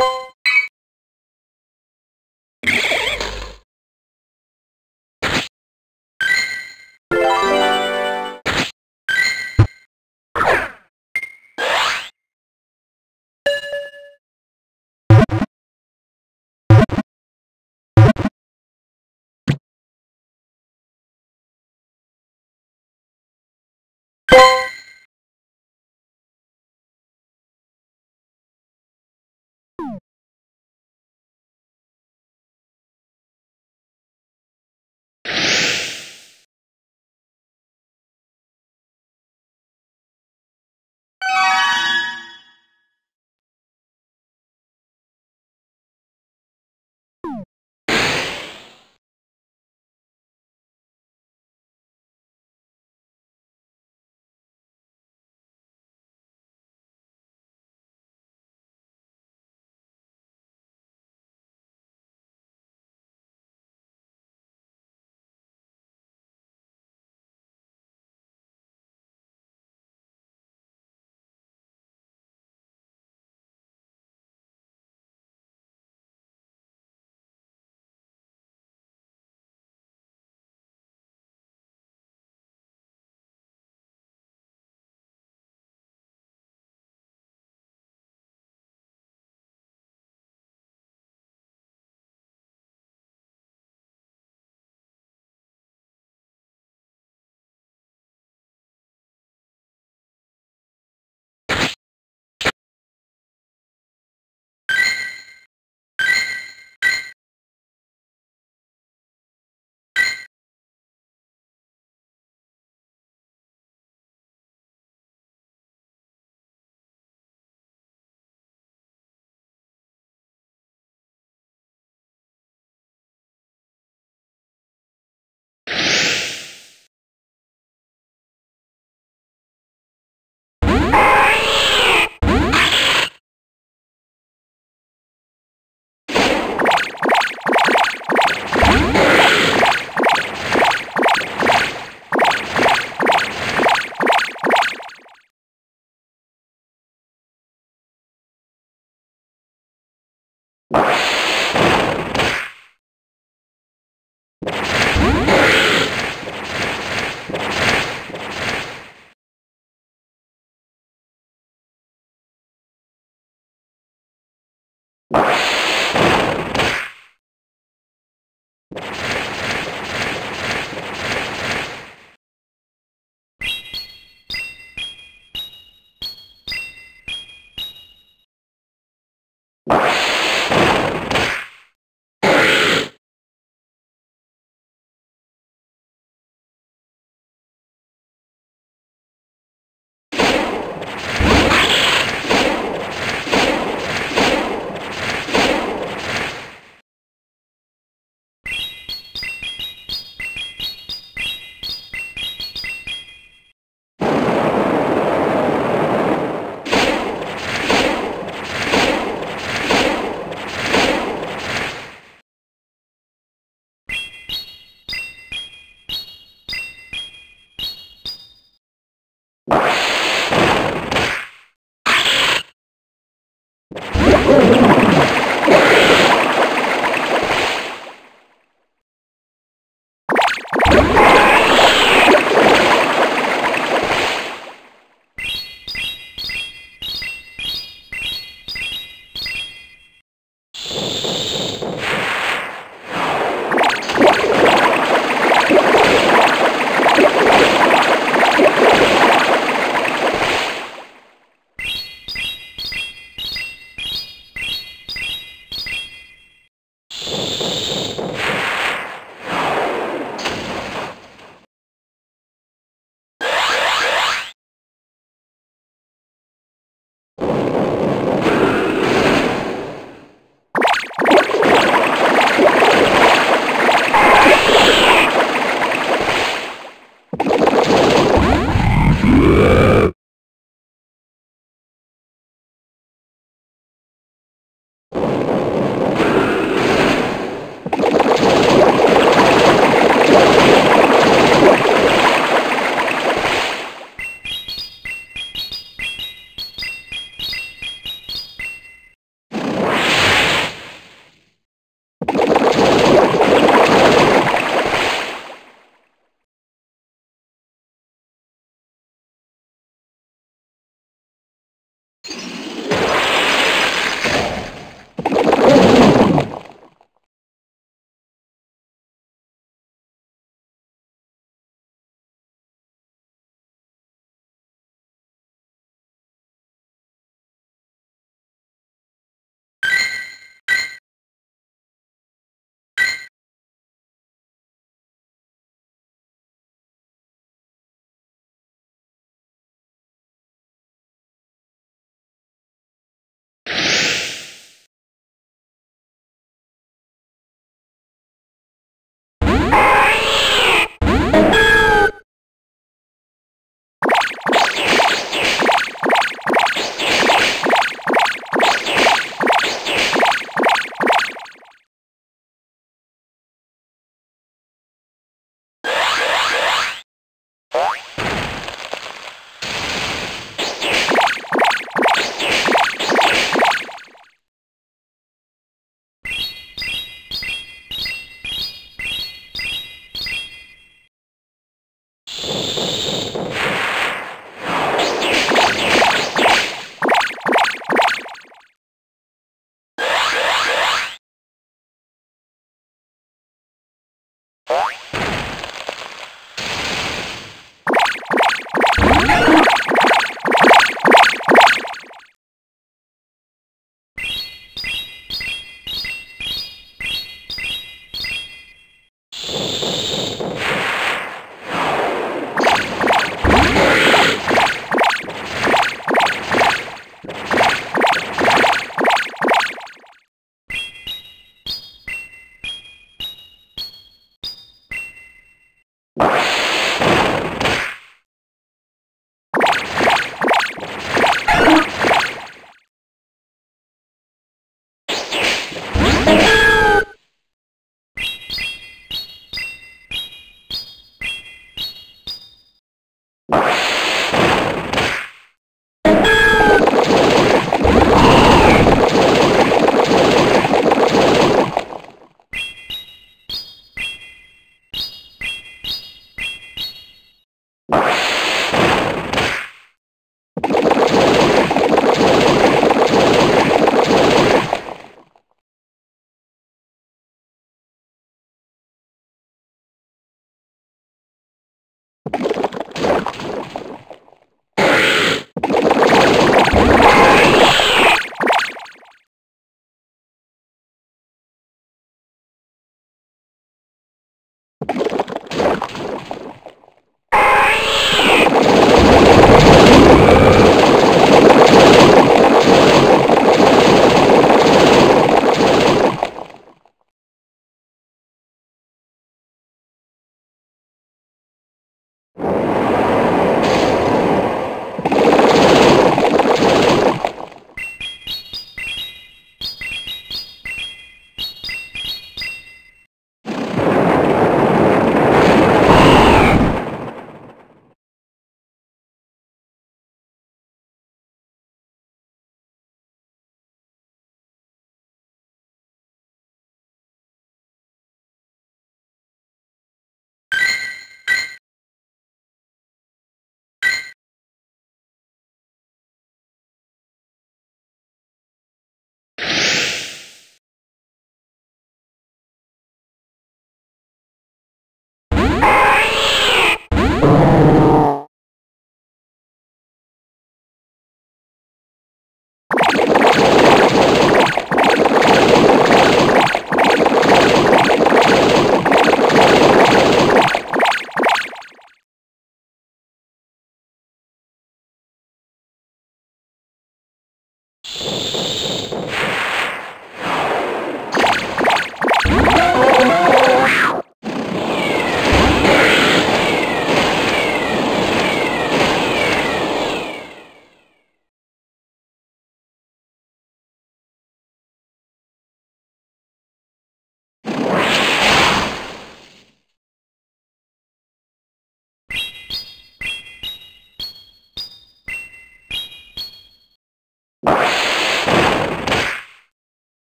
you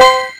You